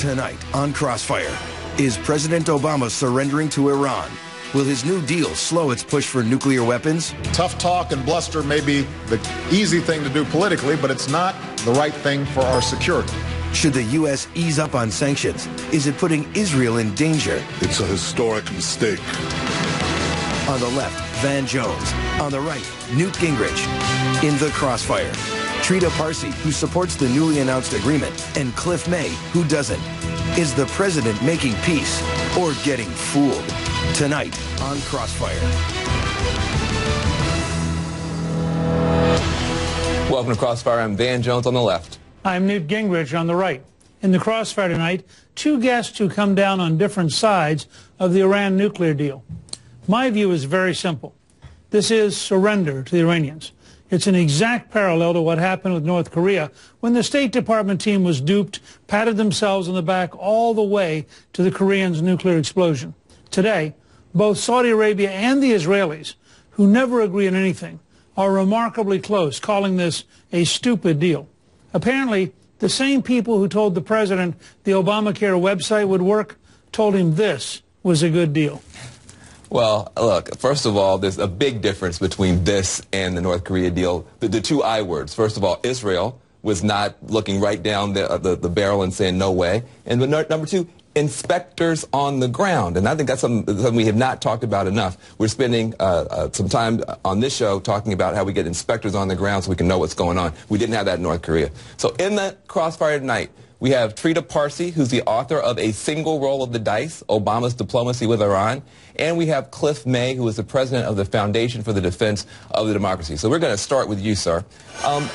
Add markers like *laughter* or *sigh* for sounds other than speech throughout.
Tonight on Crossfire, is President Obama surrendering to Iran? Will his new deal slow its push for nuclear weapons? Tough talk and bluster may be the easy thing to do politically, but it's not the right thing for our security. Should the U.S. ease up on sanctions? Is it putting Israel in danger? It's a historic mistake. On the left, Van Jones. On the right, Newt Gingrich. In the crossfire, Trita Parsi, who supports the newly announced agreement, and Cliff May, who doesn't. Is the president making peace or getting fooled? Tonight on Crossfire. Welcome to Crossfire. I'm Van Jones on the left. I'm Newt Gingrich on the right. In the crossfire tonight, two guests who come down on different sides of the Iran nuclear deal. My view is very simple. This is surrender to the Iranians. It's an exact parallel to what happened with North Korea when the State Department team was duped, patted themselves on the back all the way to the Koreans' nuclear explosion. Today, both Saudi Arabia and the Israelis, who never agree on anything, are remarkably close, calling this a stupid deal. Apparently, the same people who told the president the Obamacare website would work told him this was a good deal. Well, look, first of all, there's a big difference between this and the North Korea deal. The, the two I words. First of all, Israel was not looking right down the, uh, the, the, barrel and saying no way. And number two, inspectors on the ground. And I think that's something, something we have not talked about enough. We're spending uh, uh, some time on this show talking about how we get inspectors on the ground so we can know what's going on. We didn't have that in North Korea. So in the crossfire tonight, we have Trita Parsi, who's the author of A Single Roll of the Dice, Obama's Diplomacy with Iran. And we have Cliff May, who is the president of the Foundation for the Defense of the Democracy. So we're going to start with you, sir. Um,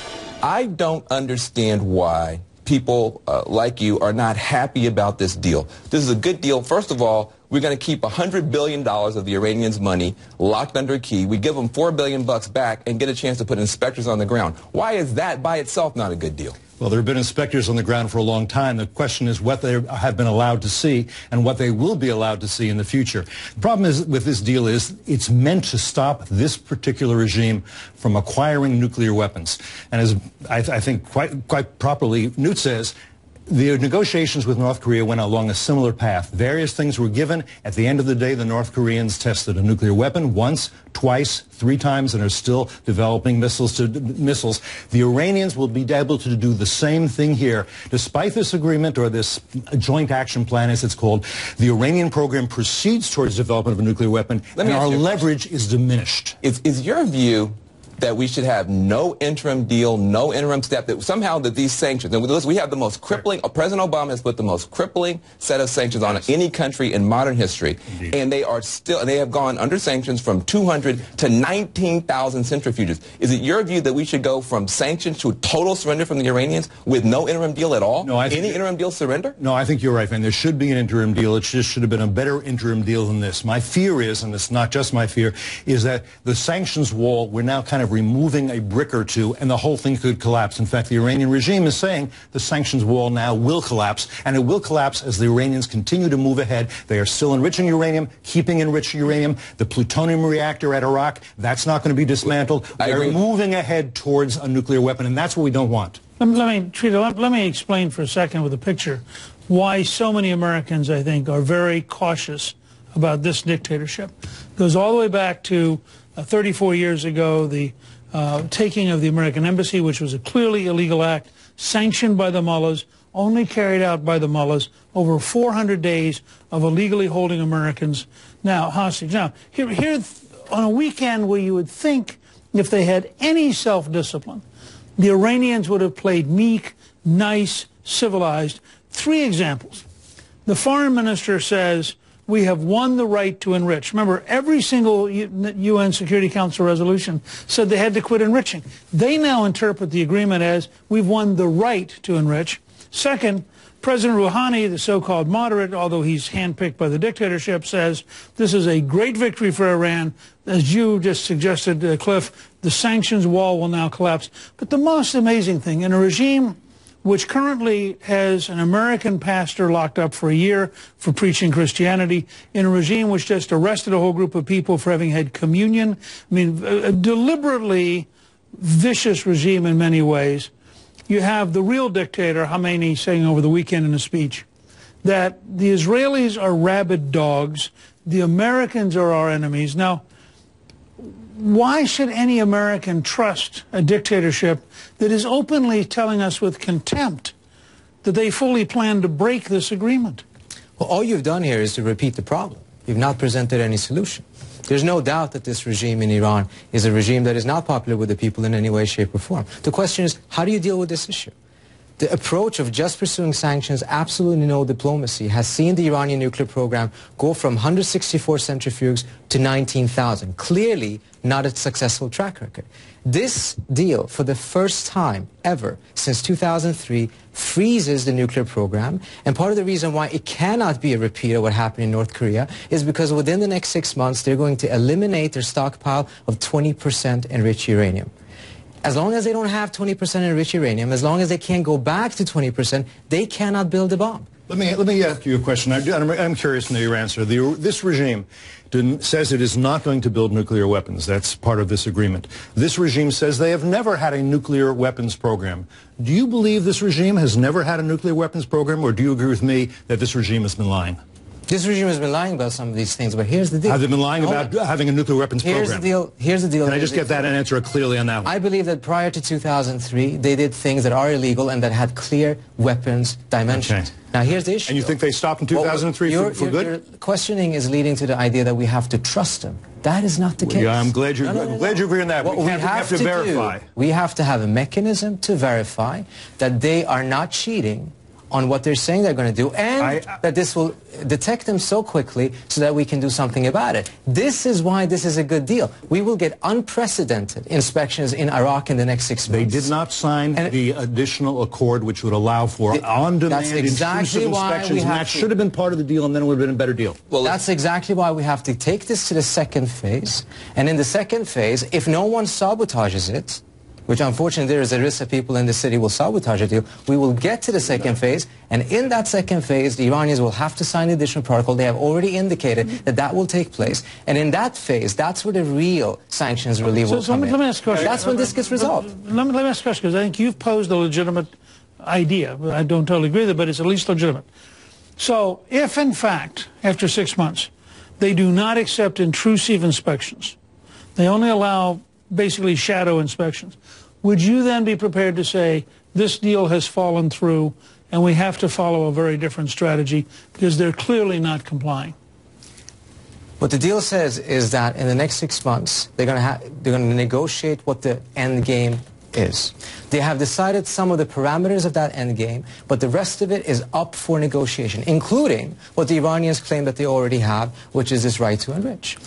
I don't understand why people uh, like you are not happy about this deal. This is a good deal. First of all, we're going to keep $100 billion of the Iranians' money locked under a key. We give them 4 billion bucks back and get a chance to put inspectors on the ground. Why is that by itself not a good deal? Well, there have been inspectors on the ground for a long time. The question is what they have been allowed to see and what they will be allowed to see in the future. The problem is with this deal is it's meant to stop this particular regime from acquiring nuclear weapons. And as I, th I think quite, quite properly Newt says, the negotiations with North Korea went along a similar path. Various things were given. At the end of the day, the North Koreans tested a nuclear weapon once, twice, three times, and are still developing missiles to missiles. The Iranians will be able to do the same thing here. Despite this agreement or this joint action plan, as it's called, the Iranian program proceeds towards development of a nuclear weapon, and our leverage is diminished. Is, is your view that we should have no interim deal, no interim step, that somehow that these sanctions, and we have the most crippling, President Obama has put the most crippling set of sanctions on any country in modern history, Indeed. and they are still, they have gone under sanctions from 200 to 19,000 centrifuges. Is it your view that we should go from sanctions to total surrender from the Iranians with no interim deal at all? No, I Any interim deal surrender? No, I think you're right, man. There should be an interim deal. It just should have been a better interim deal than this. My fear is, and it's not just my fear, is that the sanctions wall, we're now kind of of removing a brick or two and the whole thing could collapse. In fact, the Iranian regime is saying the sanctions wall now will collapse, and it will collapse as the Iranians continue to move ahead. They are still enriching uranium, keeping enriched uranium. The plutonium reactor at Arak, that's not going to be dismantled. They're moving ahead towards a nuclear weapon, and that's what we don't want. Let me, let me, Trita, let, let me explain for a second with a picture why so many Americans, I think, are very cautious about this dictatorship. It goes all the way back to uh, 34 years ago, the uh, taking of the American embassy, which was a clearly illegal act, sanctioned by the mullahs, only carried out by the mullahs, over 400 days of illegally holding Americans now hostage. Now, here, here on a weekend where you would think if they had any self-discipline, the Iranians would have played meek, nice, civilized. Three examples. The foreign minister says, we have won the right to enrich. Remember, every single UN Security Council resolution said they had to quit enriching. They now interpret the agreement as we've won the right to enrich. Second, President Rouhani, the so-called moderate, although he's handpicked by the dictatorship, says this is a great victory for Iran. As you just suggested, uh, Cliff, the sanctions wall will now collapse. But the most amazing thing, in a regime which currently has an American pastor locked up for a year for preaching Christianity in a regime which just arrested a whole group of people for having had communion. I mean, a, deliberately vicious regime in many ways. You have the real dictator, Khamenei, saying over the weekend in a speech, that the Israelis are rabid dogs, the Americans are our enemies. Now, why should any American trust a dictatorship that is openly telling us with contempt that they fully plan to break this agreement? Well, all you've done here is to repeat the problem. You've not presented any solution. There's no doubt that this regime in Iran is a regime that is not popular with the people in any way, shape, or form. The question is, how do you deal with this issue? The approach of just pursuing sanctions, absolutely no diplomacy, has seen the Iranian nuclear program go from 164 centrifuges to 19,000. Clearly not a successful track record. This deal, for the first time ever since 2003, freezes the nuclear program. And part of the reason why it cannot be a repeat of what happened in North Korea is because within the next six months, they're going to eliminate their stockpile of 20% enriched uranium. As long as they don't have 20% enriched uranium, as long as they can't go back to 20%, they cannot build a bomb. Let me, let me ask you a question. I, am curious to know your answer. The, this regime says it is not going to build nuclear weapons. That's part of this agreement. This regime says they have never had a nuclear weapons program. Do you believe this regime has never had a nuclear weapons program, or do you agree with me that this regime has been lying? This regime has been lying about some of these things, but here's the deal. Have they been lying oh, about having a nuclear weapons here's program? The deal, here's the deal. Can I just get that and answer clearly on that one? I believe that prior to 2003, they did things that are illegal and that had clear weapons dimensions. Okay. Now, here's the issue. And you think they stopped in 2003 well, for, for good? Your questioning is leading to the idea that we have to trust them. That is not the case. Yeah, I'm glad you're, no, no, no, glad you're hearing that. What we, we have, have, to, to verify. Do, we have to have a mechanism to verify that they are not cheating on what they're saying they're going to do, and I, I, that this will detect them so quickly so that we can do something about it. This is why this is a good deal. We will get unprecedented inspections in Iraq in the next six months. They did not sign and the additional accord which would allow for on-demand exactly intrusive inspections, and that should have been part of the deal, and then it would have been a better deal. Well, that's exactly why we have to take this to the second phase, and in the second phase, if no one sabotages it, which unfortunately there is a risk that people in the city will sabotage deal. We will get to the second phase, and in that second phase, the Iranians will have to sign the additional protocol. They have already indicated mm-hmm. that that will take place. And in that phase, that's where the real sanctions relief so, will so come let me. Let me ask a question. That's when this gets resolved. Let me, let me ask a question, because I think you've posed a legitimate idea. I don't totally agree with it, but it's at least legitimate. So if, in fact, after six months, they do not accept intrusive inspections, they only allow basically shadow inspections, would you then be prepared to say this deal has fallen through and we have to follow a very different strategy because they're clearly not complying? What the deal says is that in the next six months, they're going to, they're going to negotiate what the end game is. They have decided some of the parameters of that end game, but the rest of it is up for negotiation, including what the Iranians claim that they already have, which is this right to enrich.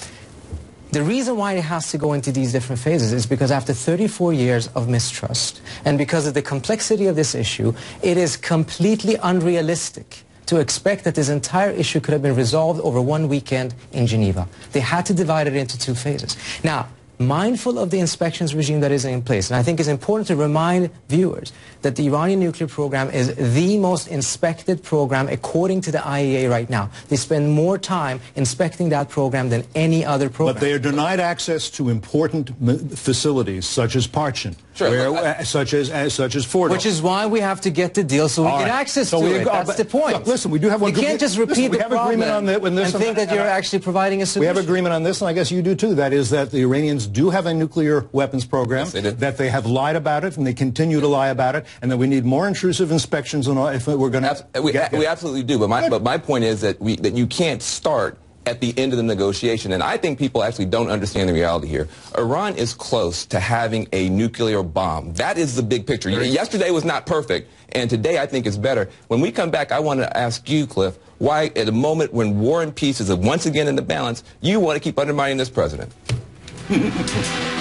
The reason why it has to go into these different phases is because after 34 years of mistrust and because of the complexity of this issue, it is completely unrealistic to expect that this entire issue could have been resolved over one weekend in Geneva. They had to divide it into two phases. Now, mindful of the inspections regime that is in place. And I think it's important to remind viewers that the Iranian nuclear program is the most inspected program according to the IAEA right now. They spend more time inspecting that program than any other program. But they are denied access to important facilities such as Parchin. Sure. Where, uh, such as, as such as Fordo. Which is why we have to get the deal so we All get right. access so to it. That's the point. Look, listen, we do have one. You can't just repeat listen, the problem on the, and think that you're actually providing a solution. We have agreement on this, and I guess you do too. That is that the Iranians do have a nuclear weapons program. Yes, they. That they have lied about it, and they continue to lie about it, and that we need more intrusive inspections on if we're going to. We, we absolutely do. But my, but my point is that we that you can't start at the end of the negotiation. And I think people actually don't understand the reality here. Iran is close to having a nuclear bomb. That is the big picture. Yesterday was not perfect, and today I think is better. When we come back, I want to ask you, Cliff, why at a moment when war and peace is once again in the balance, you want to keep undermining this president. *laughs*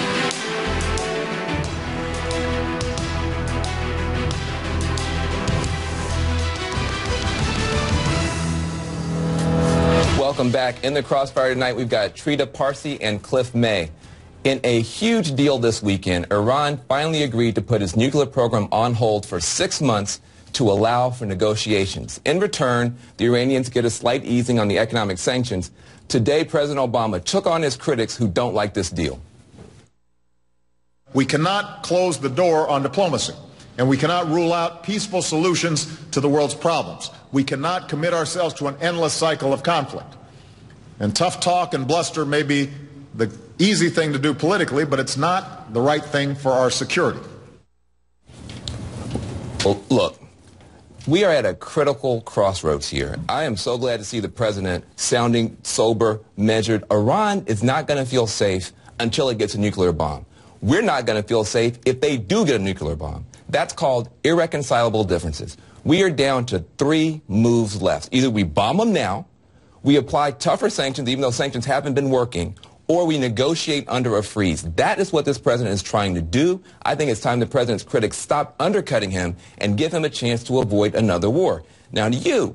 Welcome back. In the crossfire tonight, we've got Trita Parsi and Cliff May. In a huge deal this weekend, Iran finally agreed to put its nuclear program on hold for six months to allow for negotiations. In return, the Iranians get a slight easing on the economic sanctions. Today, President Obama took on his critics who don't like this deal. We cannot close the door on diplomacy. And we cannot rule out peaceful solutions to the world's problems. We cannot commit ourselves to an endless cycle of conflict. And tough talk and bluster may be the easy thing to do politically, but it's not the right thing for our security. Well, look, we are at a critical crossroads here. I am so glad to see the president sounding sober, measured. Iran is not going to feel safe until it gets a nuclear bomb. We're not going to feel safe if they do get a nuclear bomb. That's called irreconcilable differences. We are down to three moves left. Either we bomb them now, we apply tougher sanctions, even though sanctions haven't been working, or we negotiate under a freeze. That is what this president is trying to do. I think it's time the president's critics stop undercutting him and give him a chance to avoid another war. Now, to you,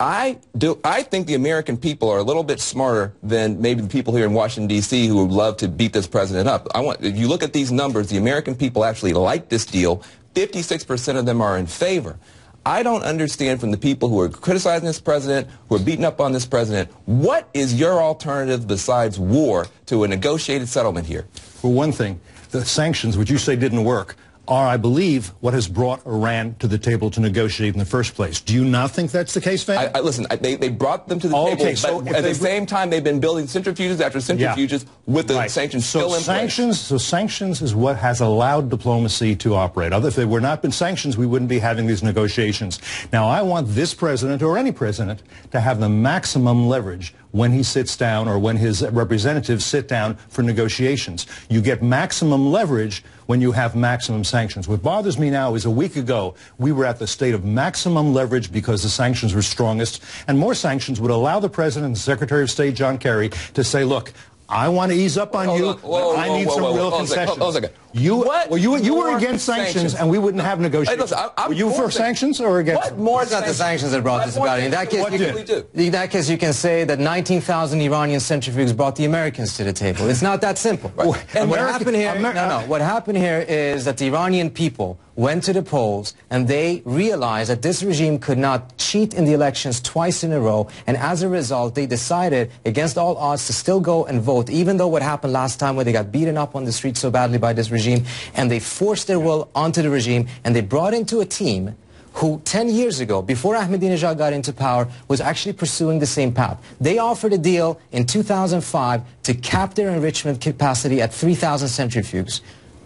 I do. I think the American people are a little bit smarter than maybe the people here in Washington D.C. who would love to beat this president up. I want. If you look at these numbers, the American people actually like this deal. 56% of them are in favor. I don't understand from the people who are criticizing this president, who are beating up on this president, what is your alternative besides war to a negotiated settlement here? Well, one thing, the sanctions, which you say didn't work, are, I believe, what has brought Iran to the table to negotiate in the first place. Do you not think that's the case, Van? I, I, listen, I, they, they brought them to the Oh, table, okay, so but at the same time, they've been building centrifuges after centrifuges with the Right. sanctions so still in sanctions, So sanctions is what has allowed diplomacy to operate. Other, if there were not been sanctions, we wouldn't be having these negotiations. Now, I want this president or any president to have the maximum leverage when he sits down or when his representatives sit down for negotiations. You get maximum leverage when you have maximum sanctions. What bothers me now is a week ago, we were at the state of maximum leverage because the sanctions were strongest, and more sanctions would allow the President and Secretary of State John Kerry to say, look, I want to ease up on Hold you. on. Whoa, but I need whoa, some whoa, real hold on a second, concessions. hold on a second. You, What well, you, you were against sanctions, sanctions? and we wouldn't have negotiations. listen, I- were you for for sanctions. sanctions or against? What more It's not the sanctions that brought What this about. In that case, what you did can, we do? in that case, you can say that 19,000 Iranian centrifuges brought the Americans to the table. It's not that simple. Right. And what happened here? Amer- no, no. What happened here is that the Iranian people went to the polls and they realized that this regime could not cheat in the elections twice in a row. And as a result, they decided, against all odds, to still go and vote, even though what happened last time, where they got beaten up on the street so badly by this regime, and they forced their will onto the regime, and they brought into a team who 10 years ago, before Ahmadinejad got into power, was actually pursuing the same path. They offered a deal in 2005 to cap their enrichment capacity at 3,000 centrifuges.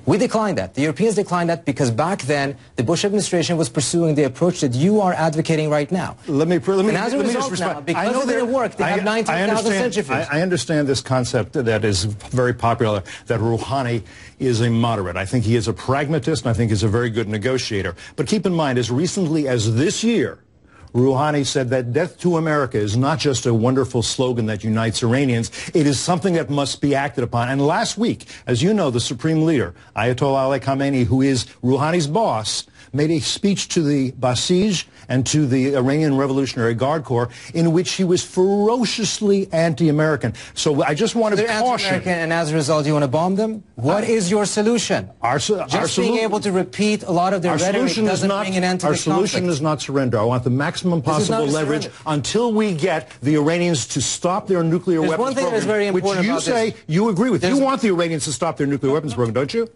We declined that. The Europeans declined that because back then the Bush administration was pursuing the approach that you are advocating right now. Let me, let me, And as a let me result just now, because I know that it didn't work, they have I- 19,000 understand- centrifuges. I, I understand this concept that is very popular, that Rouhani is a moderate. I think he is a pragmatist, and I think he's a very good negotiator. But keep in mind, as recently as this year, Rouhani said that death to America is not just a wonderful slogan that unites Iranians. It is something that must be acted upon. And last week, as you know, the supreme leader, Ayatollah Ali Khamenei, who is Rouhani's boss, made a speech to the Basij and to the Iranian Revolutionary Guard Corps in which he was ferociously anti-American. So I just want to They're caution. anti-American, and as a result, you want to bomb them? What is your solution? Our, Just our being able to repeat a lot of their rhetoric doesn't not bring an end to our solution conflict. is not surrender. I want the maximum This is not possible leverage until we get the Iranians to stop their nuclear There's weapons one thing that program, is very important which you say this. you agree with. You want the Iranians to stop their nuclear weapons program, don't you?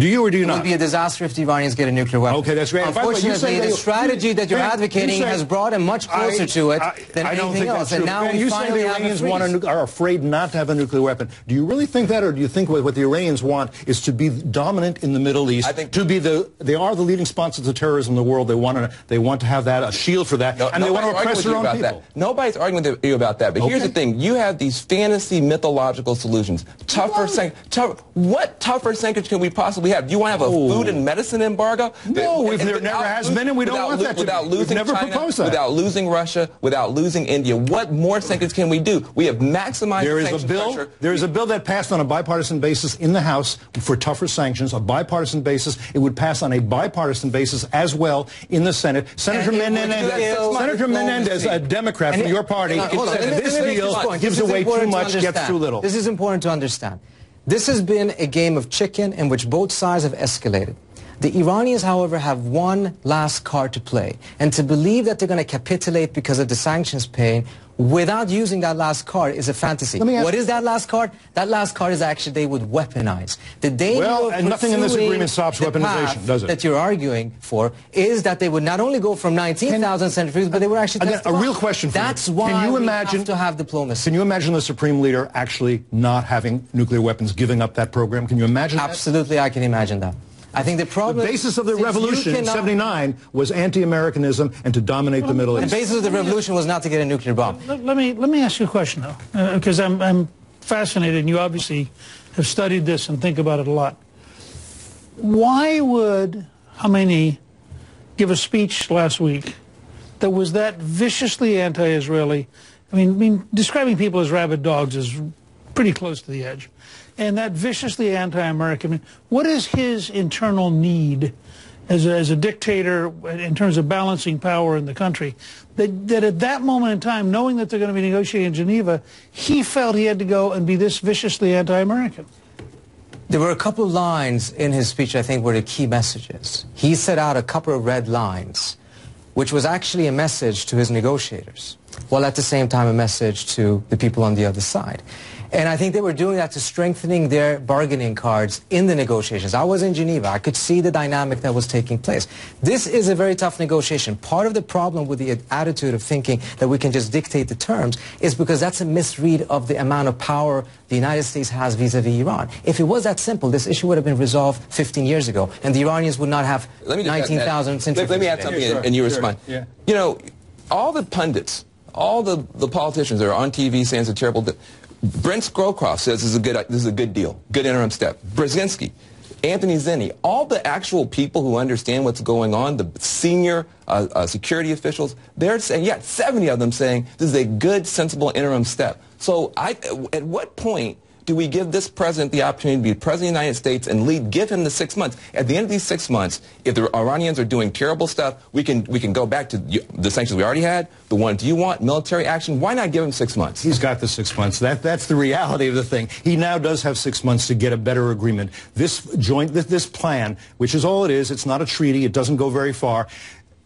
Do you or do you It not? would be a disaster if the Iranians get a nuclear weapon. Okay, that's great. And by the way, you Unfortunately, say the they- strategy that you're Van, you advocating say- has brought them much closer I- to it I- than I don't anything think else. And true. now Van, we you say the Iranians want a are afraid not to have a nuclear weapon. Do you really think that, or do you think what, what the Iranians want is to be dominant in the Middle East? I think- to be the they are the leading sponsors of terrorism in the world. They want to they want to have that a shield for that, No, and they want to nobody's arguing oppress with their you own about people. That. Nobody's arguing with you about that. But here's the thing: you have these fantasy mythological solutions. Tougher san- tough, What tougher sanctions can we possibly have? Do you want to have a Oh. food and medicine embargo? No, there never has been, and we don't want that to Without be. Losing never China, proposed that. without losing Russia, without losing India, what more sanctions can we do? We have maximized There is a bill. pressure. There is a bill that passed on a bipartisan basis in the House for tougher sanctions. A bipartisan basis. It would pass on a bipartisan basis as well in the Senate. Senator And Menendez, Senator Menendez, a Democrat from your party, Hang on, hold on. said Let me- this let me make deal gives away too much, gets too little. This is important to understand. This has been a game of chicken in which both sides have escalated. The Iranians, however, have one last card to play. And to believe that they're going to capitulate because of the sanctions pain without using that last card is a fantasy. What is that last card? That last card is actually they would weaponize. The danger Well, and nothing in this agreement stops weaponization, does it? That you're arguing for is that they would not only go from 19,000 centrifuges, but they would actually Again, a real question for you. That's why Can you we imagine- have to have diplomacy. Can you imagine the Supreme Leader actually not having nuclear weapons, giving up that program? Can you imagine that? Absolutely, I can imagine that. I think the The basis of the since you revolution in cannot- 79 was anti-Americanism and to dominate the Middle East. The basis of the revolution was not to get a nuclear bomb. Let, let me let me ask you a question though, uh, because I'm I'm fascinated, and you obviously have studied this and think about it a lot. Why would Khamenei give a speech last week that was that viciously anti-Israeli? I mean, I mean, describing people as rabid dogs is pretty close to the edge, and that viciously anti-American. What is his internal need? As a, as a dictator, in terms of balancing power in the country, that, that at that moment in time, knowing that they're going to be negotiating in Geneva, he felt he had to go and be this viciously anti-American. There were a couple lines in his speech I think were the key messages. He set out a couple of red lines, which was actually a message to his negotiators, while at the same time a message to the people on the other side. And I think they were doing that to strengthening their bargaining cards in the negotiations. I was in Geneva. I could see the dynamic that was taking place. This is a very tough negotiation. Part of the problem with the attitude of thinking that we can just dictate the terms is because that's a misread of the amount of power the United States has vis-a-vis Iran. If it was that simple, this issue would have been resolved 15 years ago, and the Iranians would not have Let me just add- 19,000 let, centrifuges. let me add something Yeah, and, and you sure, respond. yeah. You know, all the pundits, all the, the politicians that are on TV saying it's a terrible deal. Brent Scowcroft says this is a good this is a good deal, good interim step. Brzezinski, Anthony Zinni, all the actual people who understand what's going on, the senior uh, uh, security officials, they're saying, yeah, 70 of them saying this is a good, sensible interim step. So I, at what point do we give this president the opportunity to be president of the United States and lead, give him the six months? At the end of these six months, if the Iranians are doing terrible stuff, we can, we can go back to the sanctions we already had, the ones you want, military action. Why not give him six months? He's got the six months. That, that's the reality of the thing. He now does have six months to get a better agreement. This joint, this, plan, which is all it is, it's not a treaty, it doesn't go very far.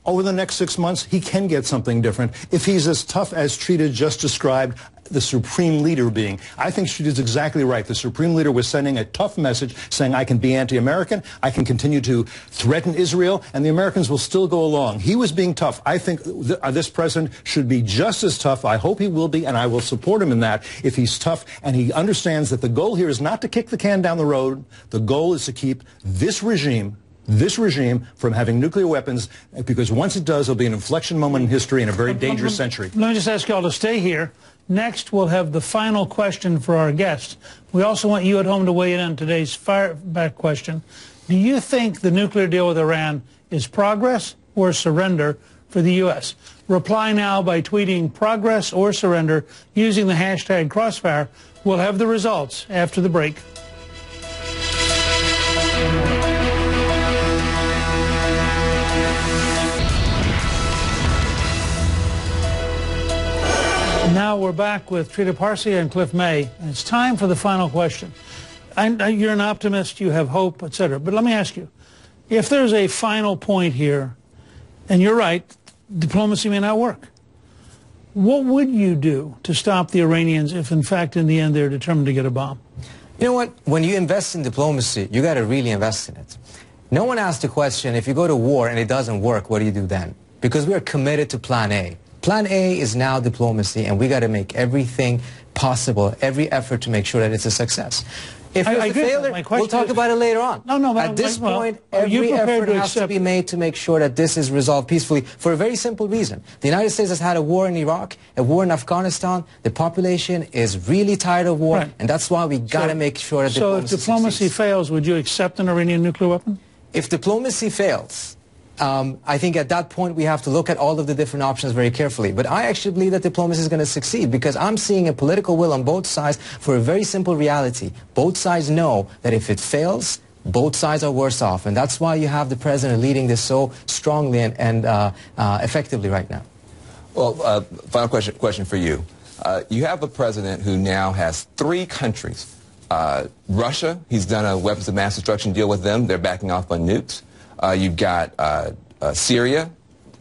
Over the next six months, he can get something different. If he's as tough as Trita just described, the supreme leader being. I think she is exactly right. The supreme leader was sending a tough message saying, I can be anti-American, I can continue to threaten Israel, and the Americans will still go along. He was being tough. I think th uh, this president should be just as tough. I hope he will be, and I will support him in that if he's tough and he understands that the goal here is not to kick the can down the road. The goal is to keep this regime this regime from having nuclear weapons because once it does, there'll be an inflection moment in history in a very dangerous century. Let me just ask you all to stay here. Next, we'll have the final question for our guests. We also want you at home to weigh in on today's fireback question. Do you think the nuclear deal with Iran is progress or surrender for the U.S.? Reply now by tweeting progress or surrender using the hashtag crossfire. We'll have the results after the break. Now we're back with Trita Parsi and Cliff May, and it's time for the final question. I, you're an optimist, you have hope, etc. But let me ask you, if there's a final point here, and you're right, diplomacy may not work, what would you do to stop the Iranians if, in fact, in the end, they're determined to get a bomb? You know what? When you invest in diplomacy, you got to really invest in it. No one asked the question, if you go to war and it doesn't work, what do you do then? Because we are committed to plan A. Plan A is now diplomacy, and we got to make everything possible, every effort to make sure that it's a success. If I- it's a agree with that. failure, we'll talk is- about it later on. No, no, but At this point, every effort to has to be made to make sure that this is resolved peacefully for a very simple reason. The United States has had a war in Iraq, a war in Afghanistan. The population is really tired of war, Right. and that's why we got to So- make sure that So if diplomacy diplomacy succeeds. fails, would you accept an Iranian nuclear weapon? If diplomacy fails, um, I think at that point we have to look at all of the different options very carefully. But I actually believe that diplomacy is going to succeed because I'm seeing a political will on both sides for a very simple reality. Both sides know that if it fails, both sides are worse off. And that's why you have the president leading this so strongly and, and uh, uh, effectively right now. Well, uh, final question, question for you. Uh, you have a president who now has three countries. Uh, Russia, he's done a weapons of mass destruction deal with them. They're backing off on nukes. Uh, you've got uh, uh, Syria,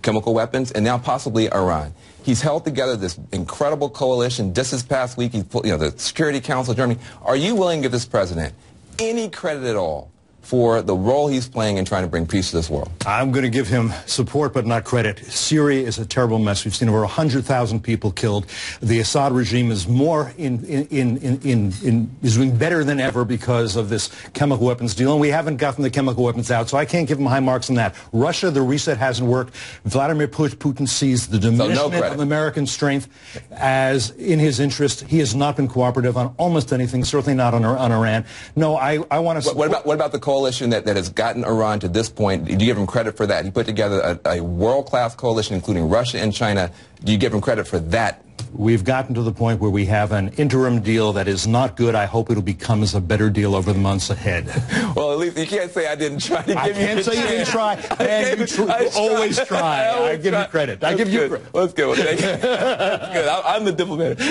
chemical weapons, and now possibly Iran. He's held together this incredible coalition. Just this past week, he you know, the Security Council of Germany. Are you willing to give this president any credit at all for the role he's playing in trying to bring peace to this world? I'm going to give him support, but not credit. Syria is a terrible mess. We've seen over 100,000 people killed. The Assad regime is more in, in, in, in, in, is doing better than ever because of this chemical weapons deal, and we haven't gotten the chemical weapons out, so I can't give him high marks on that. Russia, the reset hasn't worked. Vladimir Putin sees the diminishment no of American strength as in his interest. He has not been cooperative on almost anything, certainly not on, on Iran. No, I, I want to. What, what about what about the coalition that, that has gotten Iran to this point, do you give him credit for that? He put together a, a world-class coalition, including Russia and China. Do you give him credit for that We've gotten to the point where we have an interim deal that is not good. I hope it'll become a better deal over the months ahead. *laughs* well, at least you can't say I didn't try to I give can't you say you didn't try. *laughs* Man, you tr- always try. *laughs* I, I give try. you credit. That's I give good. you credit. That's good. Well, thank you. good. I, am the diplomat.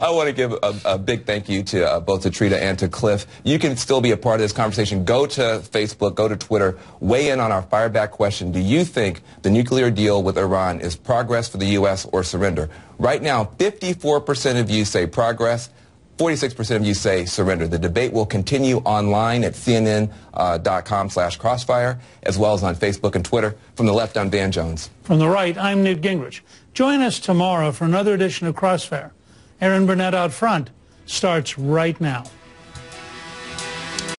I want to give a, a, big thank you to uh, both to Trita and to Cliff. You can still be a part of this conversation. Go to Facebook, go to Twitter, weigh in on our fireback question. Do you think the nuclear deal with Iran is progress for the U.S. or surrender? Right now, 54% of you say progress. 46% of you say surrender. The debate will continue online at cnn.com uh, slash crossfire, as well as on Facebook and Twitter. From the left, I'm Van Jones. From the right, I'm Newt Gingrich. Join us tomorrow for another edition of Crossfire. Erin Burnett out front starts right now.